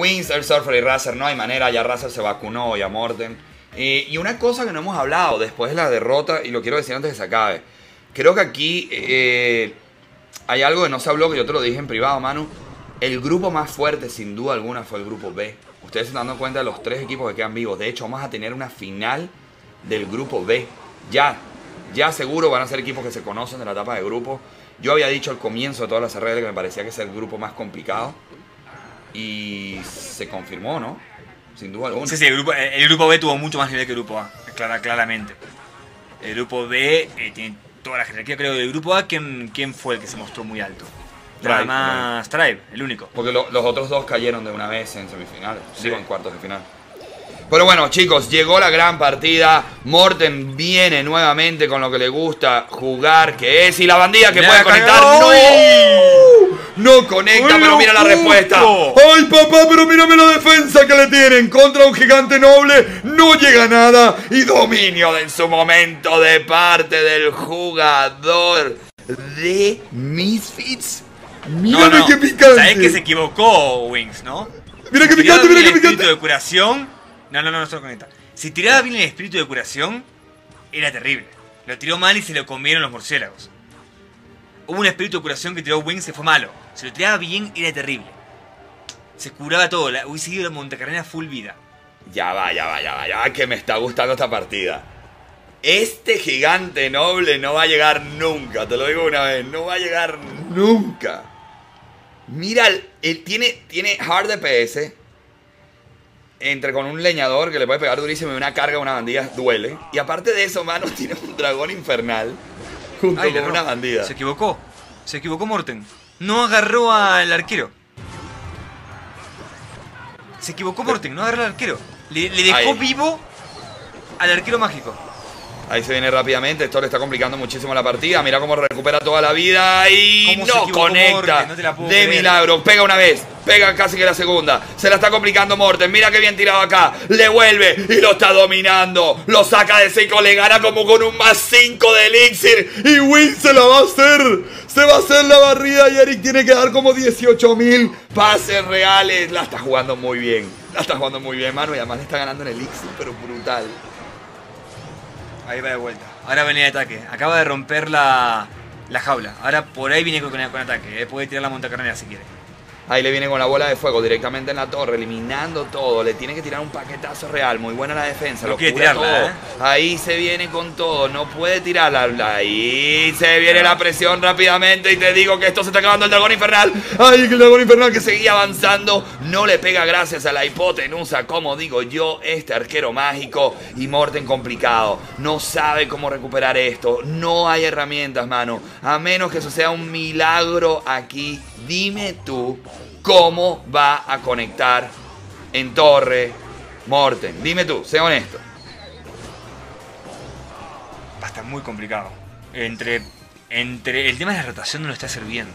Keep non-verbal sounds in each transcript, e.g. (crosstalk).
Wings, el Surfer y Razer, no hay manera, ya Razer se vacunó y a Morten. Eh, y una cosa que no hemos hablado después de la derrota, y lo quiero decir antes de que se acabe. Creo que aquí eh, hay algo que no se habló, que yo te lo dije en privado, Manu. El grupo más fuerte, sin duda alguna, fue el grupo B. Ustedes se están dando cuenta de los tres equipos que quedan vivos. De hecho, vamos a tener una final del grupo B. Ya, ya seguro van a ser equipos que se conocen de la etapa de grupo. Yo había dicho al comienzo de todas las RL que me parecía que es el grupo más complicado. Y se confirmó, ¿no? Sin duda alguna. Sí, sí, el grupo, el grupo B tuvo mucho más nivel que el grupo A, clara, claramente. El grupo B eh, tiene toda la jerarquía, creo. Del grupo A, ¿quién, ¿quién fue el que se mostró muy alto? Nada Tribe, más Tribe, el único. Porque lo- los otros dos cayeron de una vez en semifinales. Digo, en cuartos de final. Pero bueno, chicos, llegó la gran partida. Morten viene nuevamente con lo que le gusta jugar, que es. Y la bandida que puede conectar. ¡No! No conecta, ¡Uy, pero mira la respuesta. ¡Ay, papá! Pero mírame la defensa que le tienen contra un gigante noble. No llega nada. Y dominio en su momento de parte del jugador de Misfits. Mírame No, no. qué picante. Sabés que se equivocó Wings, ¿no? Mira qué Si tiraba picante, mira qué el espíritu picante. de curación. No, no, no, no se lo conecta. Si tiraba bien el espíritu de curación, era terrible. Lo tiró mal y se lo comieron los murciélagos. Hubo un espíritu de curación que tiró Wings y fue malo. Si lo tiraba bien, era terrible. Se curaba todo. La, hubiese ido la montacarrera full vida. Ya va, ya va, ya va, ya va, que me está gustando esta partida. Este gigante noble no va a llegar nunca, te lo digo una vez, no va a llegar nunca. Mira, él tiene, tiene hard DPS. Entre con un leñador que le puede pegar durísimo y una carga, una bandida, duele. Y aparte de eso, mano, (laughs) tiene un dragón infernal junto Ay, con una bandida. Se equivocó. Se equivocó Morten. No agarró al arquero. Se equivocó Morten, no agarró al arquero. Le, le dejó vivo al arquero mágico. Ahí se viene rápidamente, esto le está complicando muchísimo la partida. Mira cómo recupera toda la vida y ¿Cómo se no conecta. No de milagro, pega una vez, pega casi que la segunda. Se la está complicando Morten. Mira qué bien tirado acá. Le vuelve y lo está dominando. Lo saca de 5, le gana como con un más 5 de elixir. Y Win se la va a hacer. Se va a hacer la barrida y Eric tiene que dar como 18 mil pases reales. La está jugando muy bien. La está jugando muy bien, mano. Y además le está ganando en elixir, pero brutal. Ahí va de vuelta. Ahora venía de ataque. Acaba de romper la, la jaula. Ahora por ahí viene con, con ataque. eh. Puede tirar la montacarrera si quiere. Ahí le viene con la bola de fuego directamente en la torre, eliminando todo. Le tiene que tirar un paquetazo real. Muy buena la defensa. No lo quiere tirarla, todo. ¿eh? Ahí se viene con todo. No puede tirarla. Ahí se viene la presión rápidamente. Y te digo que esto se está acabando el dragón infernal. Ay, el dragón infernal que seguía avanzando. No le pega gracias a la hipotenusa. Como digo yo, este arquero mágico. Y Morten complicado. No sabe cómo recuperar esto. No hay herramientas, mano. A menos que eso sea un milagro aquí. Dime tú cómo va a conectar en torre Morten. Dime tú, sé honesto. Va a estar muy complicado. Entre, entre el tema de la rotación no lo está sirviendo.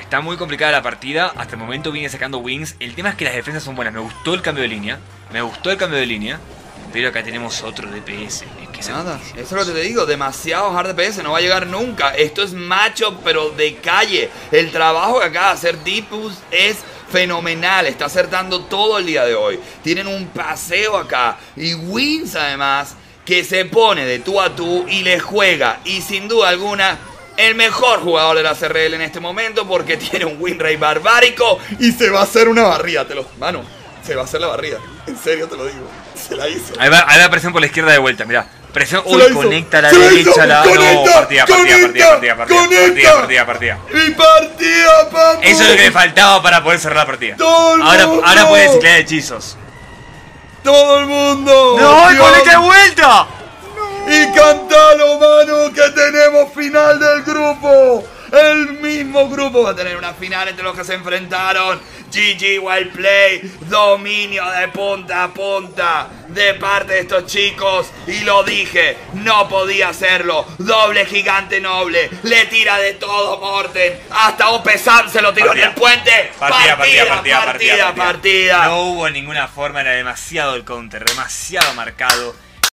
Está muy complicada la partida. Hasta el momento viene sacando wings. El tema es que las defensas son buenas. Me gustó el cambio de línea. Me gustó el cambio de línea. Pero acá tenemos otro DPS. Es que Nada, eso es lo que te digo, demasiado hard DPS, no va a llegar nunca. Esto es macho, pero de calle. El trabajo que acaba de hacer Deepus es fenomenal, está acertando todo el día de hoy. Tienen un paseo acá. Y Wins además, que se pone de tú a tú y le juega. Y sin duda alguna, el mejor jugador de la CRL en este momento porque (laughs) tiene un win rate barbárico y se va a hacer una barrida. Te lo, mano, se va a hacer la barrida. En serio te lo digo. Se la hizo. Ahí va, ahí va presión por la izquierda de vuelta, mirá. Presión. Uy, conecta a la derecha, la. no, partida, partida, partida, partida, partida, partida, partida, partida. Y partida, papu. Eso es lo que le faltaba para poder cerrar la partida. Todo el Ahora, mundo. ahora puede ciclar hechizos. Todo el mundo. ¡No! ¡Conecta de vuelta! Y cantalo, mano, que tenemos final del grupo. El mismo grupo va a tener una final entre los que se enfrentaron. GG Wild Play, dominio de punta a punta de parte de estos chicos. Y lo dije, no podía hacerlo. Doble gigante noble, le tira de todo Morten. Hasta Ope Sam se lo tiró Partida. en el puente. Partida, partida, partida, partida, partida. No hubo ninguna forma, era demasiado el counter, demasiado marcado.